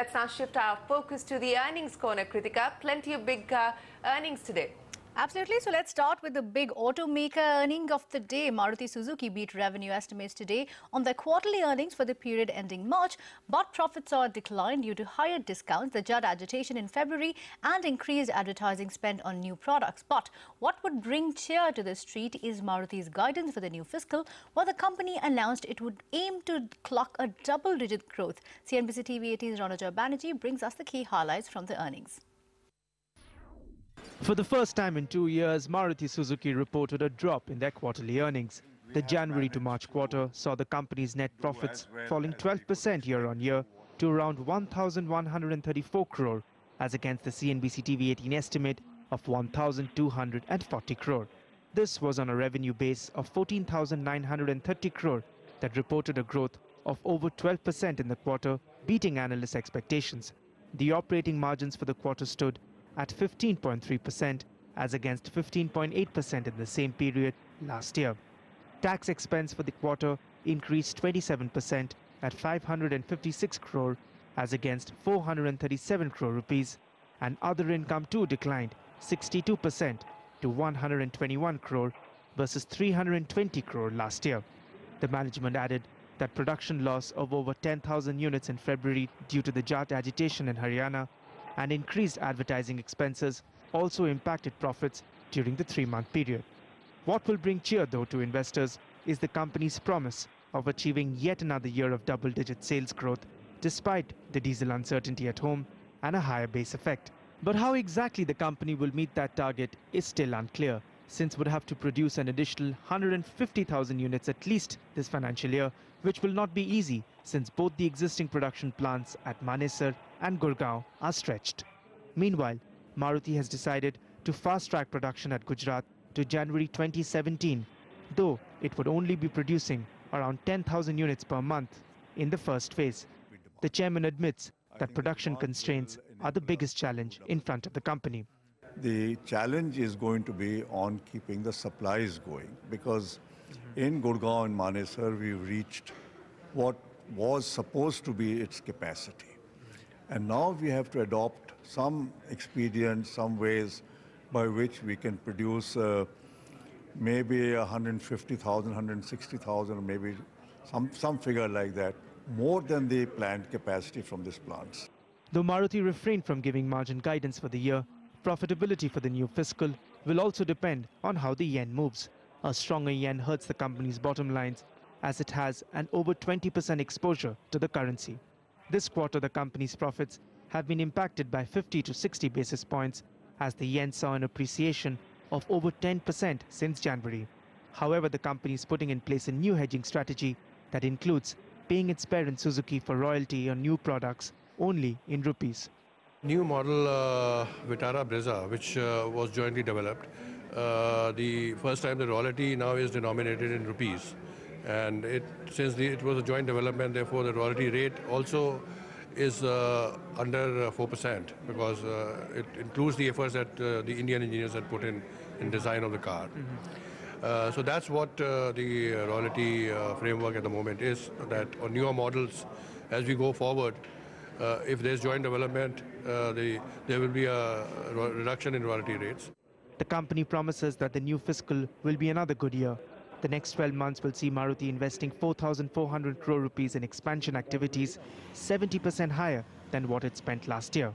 Let's now shift our focus to the earnings corner, Kritika. Plenty of big uh, earnings today. Absolutely. So let's start with the big automaker earning of the day. Maruti Suzuki beat revenue estimates today on their quarterly earnings for the period ending March, but profits saw a decline due to higher discounts, the Jat agitation in February, and increased advertising spent on new products. But what would bring cheer to the street is Maruti's guidance for the new fiscal, where the company announced it would aim to clock a double-digit growth. CNBC TV 18's Ronojoy Banerjee brings us the key highlights from the earnings. For the first time in two years, Maruti Suzuki reported a drop in their quarterly earnings. The January to March quarter saw the company's net profits falling 12% year on year to around 1,134 crore, as against the CNBC TV 18 estimate of 1,240 crore. This was on a revenue base of 14,930 crore that reported a growth of over 12% in the quarter, beating analyst expectations. The operating margins for the quarter stood at 15.3% as against 15.8% in the same period last year. Tax expense for the quarter increased 27% at 556 crore as against 437 crore rupees and other income too declined 62% to 121 crore versus 320 crore last year. The management added that production loss of over 10,000 units in February due to the Jat agitation in Haryana and increased advertising expenses also impacted profits during the three-month period. What will bring cheer, though, to investors is the company's promise of achieving yet another year of double-digit sales growth despite the diesel uncertainty at home and a higher base effect. But how exactly the company will meet that target is still unclear, since would have to produce an additional 150,000 units at least this financial year, which will not be easy since both the existing production plants at Manesar and Gurgaon are stretched. Meanwhile, Maruti has decided to fast-track production at Gujarat to January 2017, though it would only be producing around 10,000 units per month in the first phase. The chairman admits that production constraints are the biggest challenge in front of the company. The challenge is going to be on keeping the supplies going because in Gurgaon and Manesar we've reached what was supposed to be its capacity. And now we have to adopt some expedients, some ways by which we can produce uh, maybe 150,000, 160,000, or maybe some, some figure like that, more than the planned capacity from these plants. Though Maruti refrained from giving margin guidance for the year, profitability for the new fiscal will also depend on how the yen moves. A stronger yen hurts the company's bottom lines as it has an over 20% exposure to the currency. This quarter, the company's profits have been impacted by 50 to 60 basis points as the yen saw an appreciation of over 10% since January. However, the company is putting in place a new hedging strategy that includes paying its parent Suzuki for royalty on new products only in rupees. New model uh, Vitara Brezza, which uh, was jointly developed, uh, the first time the royalty now is denominated in rupees. And it, since the, it was a joint development, therefore the royalty rate also is uh, under 4% uh, because uh, it includes the efforts that uh, the Indian engineers had put in in design of the car. Mm -hmm. so that's what the royalty framework at the moment is, that on newer models, as we go forward, Uh, if there's joint development, uh, the, there will be a reduction in royalty rates. The company promises that the new fiscal will be another good year. The next 12 months will see Maruti investing 4,400 crore rupees in expansion activities, 70% higher than what it spent last year.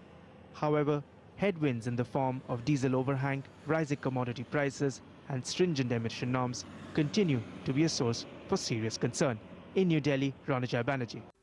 However, headwinds in the form of diesel overhang, rising commodity prices and stringent emission norms continue to be a source for serious concern. In New Delhi, Ronojoy Banerjee.